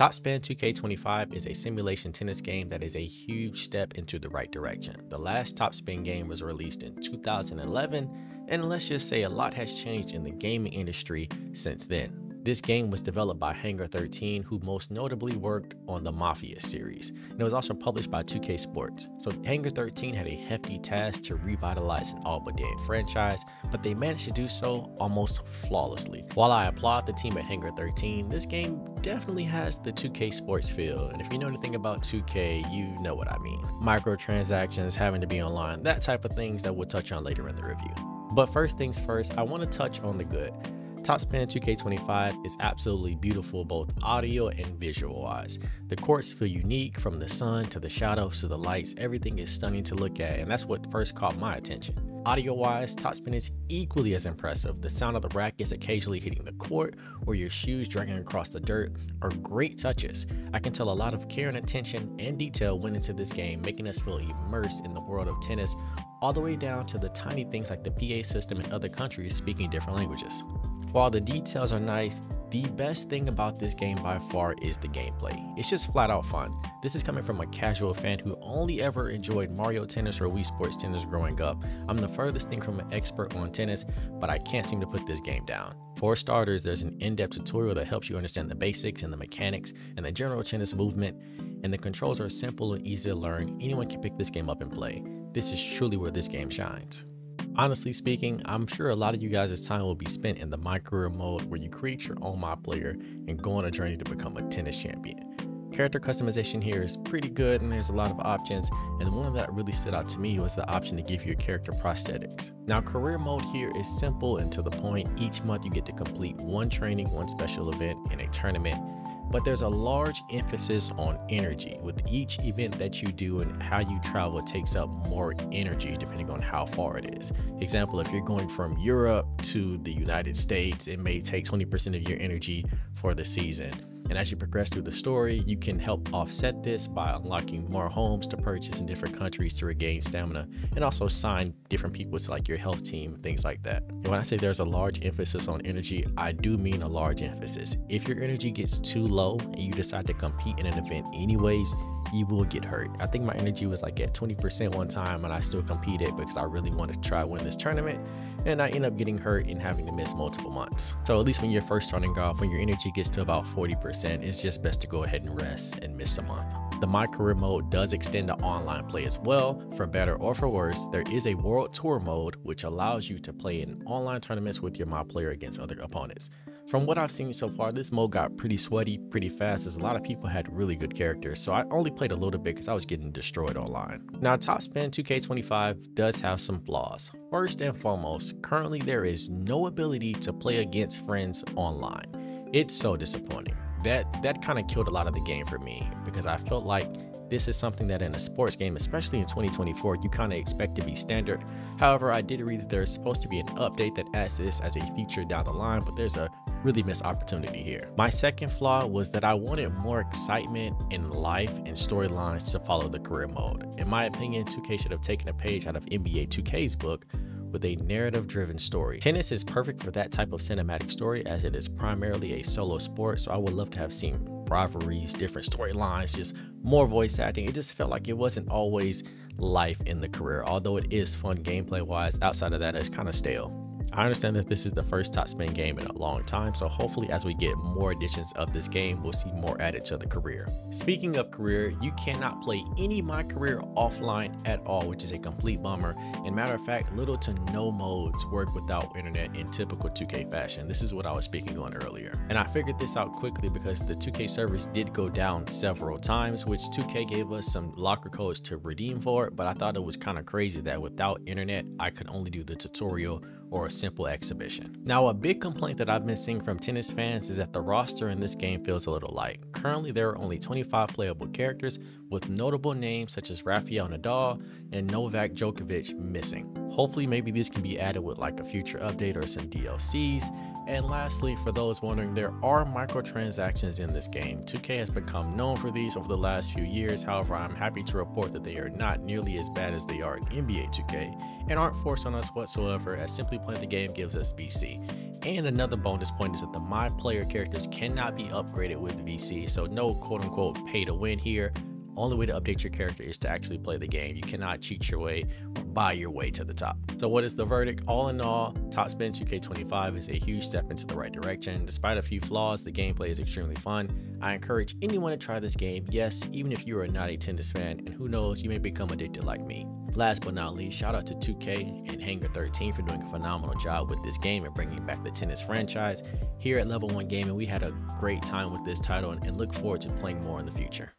Top Spin 2K25 is a simulation tennis game that is a huge step into the right direction. The last Top Spin game was released in 2011, and let's just say a lot has changed in the gaming industry since then. This game was developed by Hangar 13, who most notably worked on the Mafia series, and it was also published by 2K Sports. So Hangar 13 had a hefty task to revitalize an all but dead franchise, but they managed to do so almost flawlessly. While I applaud the team at Hangar 13, this game definitely has the 2K Sports feel, and if you know anything about 2K, you know what I mean. Microtransactions, having to be online, that type of things that we'll touch on later in the review. But first things first, I want to touch on the good. Topspin 2K25 is absolutely beautiful both audio and visual wise. The courts feel unique from the sun to the shadows to the lights, everything is stunning to look at and that's what first caught my attention. Audio wise, Topspin is equally as impressive. The sound of the rackets occasionally hitting the court or your shoes dragging across the dirt are great touches. I can tell a lot of care and attention and detail went into this game, making us feel immersed in the world of tennis, all the way down to the tiny things like the PA system in other countries speaking different languages. While the details are nice, the best thing about this game by far is the gameplay. It's just flat out fun. This is coming from a casual fan who only ever enjoyed Mario Tennis or Wii Sports Tennis growing up. I'm the furthest thing from an expert on tennis, but I can't seem to put this game down. For starters, there's an in-depth tutorial that helps you understand the basics and the mechanics and the general tennis movement, and the controls are simple and easy to learn. Anyone can pick this game up and play. This is truly where this game shines. Honestly speaking, I'm sure a lot of you guys' time will be spent in the my career mode where you create your own my player and go on a journey to become a tennis champion. Character customization here is pretty good and there's a lot of options and one that really stood out to me was the option to give your character prosthetics. Now career mode here is simple and to the point. Each month you get to complete one training, one special event, and a tournament but there's a large emphasis on energy. With each event that you do and how you travel takes up more energy depending on how far it is. Example, if you're going from Europe to the United States, it may take 20% of your energy for the season. And as you progress through the story, you can help offset this by unlocking more homes to purchase in different countries to regain stamina and also sign different people to like your health team, things like that. And when I say there's a large emphasis on energy, I do mean a large emphasis. If your energy gets too low and you decide to compete in an event anyways, you will get hurt. I think my energy was like at 20% one time and I still competed because I really wanted to try win this tournament and I end up getting hurt and having to miss multiple months. So at least when you're first starting off, when your energy gets to about 40%, it's just best to go ahead and rest and miss a month. The My Career mode does extend to online play as well. For better or for worse, there is a World Tour mode which allows you to play in online tournaments with your My Player against other opponents. From what I've seen so far, this mode got pretty sweaty pretty fast as a lot of people had really good characters, so I only played a little bit because I was getting destroyed online. Now Top Spin 2K25 does have some flaws. First and foremost, currently there is no ability to play against friends online. It's so disappointing. That, that kind of killed a lot of the game for me because I felt like this is something that in a sports game, especially in 2024, you kind of expect to be standard. However, I did read that there's supposed to be an update that adds this as a feature down the line, but there's a really missed opportunity here. My second flaw was that I wanted more excitement in life and storylines to follow the career mode. In my opinion, 2K should have taken a page out of NBA 2K's book with a narrative driven story. Tennis is perfect for that type of cinematic story as it is primarily a solo sport, so I would love to have seen rivalries, different storylines, just more voice acting. It just felt like it wasn't always life in the career, although it is fun gameplay wise. Outside of that, it's kind of stale. I understand that this is the first top spin game in a long time, so hopefully as we get more editions of this game, we'll see more added to the career. Speaking of career, you cannot play any My Career offline at all, which is a complete bummer. And matter of fact, little to no modes work without internet in typical 2K fashion. This is what I was speaking on earlier. And I figured this out quickly because the 2K servers did go down several times, which 2K gave us some locker codes to redeem for it, but I thought it was kind of crazy that without internet, I could only do the tutorial or a simple exhibition. Now, a big complaint that I've been seeing from tennis fans is that the roster in this game feels a little light. Currently, there are only 25 playable characters, with notable names such as Rafael Nadal and Novak Djokovic missing. Hopefully, maybe these can be added with like a future update or some DLCs, and lastly, for those wondering, there are microtransactions in this game. 2K has become known for these over the last few years. However, I'm happy to report that they are not nearly as bad as they are in NBA 2K and aren't forced on us whatsoever as simply playing the game gives us VC. And another bonus point is that the My Player characters cannot be upgraded with VC, so no quote unquote pay to win here. Only way to update your character is to actually play the game. You cannot cheat your way or buy your way to the top. So what is the verdict? All in all, Top Spin 2K25 is a huge step into the right direction. Despite a few flaws, the gameplay is extremely fun. I encourage anyone to try this game, yes, even if you are not a tennis fan, and who knows, you may become addicted like me. Last but not least, shout out to 2K and Hangar 13 for doing a phenomenal job with this game and bringing back the tennis franchise. Here at Level 1 Gaming, we had a great time with this title and look forward to playing more in the future.